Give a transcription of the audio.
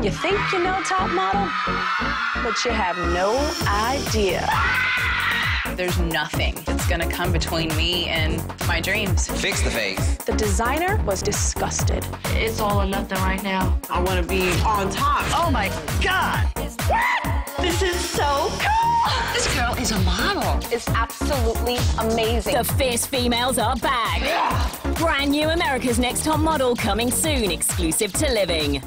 You think you know top model, but you have no idea. There's nothing that's gonna come between me and my dreams. Fix the face. The designer was disgusted. It's all or nothing right now. I want to be on top. Oh my God! This is so cool! This girl is a model. It's absolutely amazing. The fierce females are back. Brand new America's Next Top Model coming soon, exclusive to Living.